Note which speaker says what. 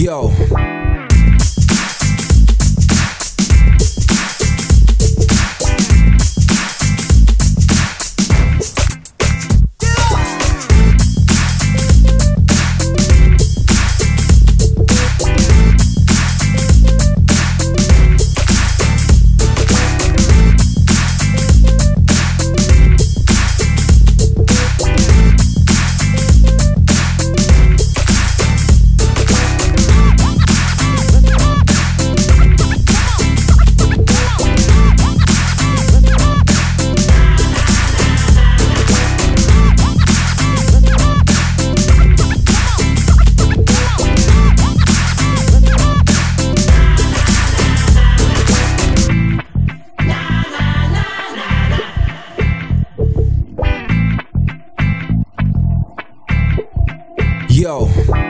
Speaker 1: Yo. Yo.